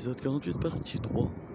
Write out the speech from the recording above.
Épisode 48, partie 3.